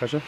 Kaça?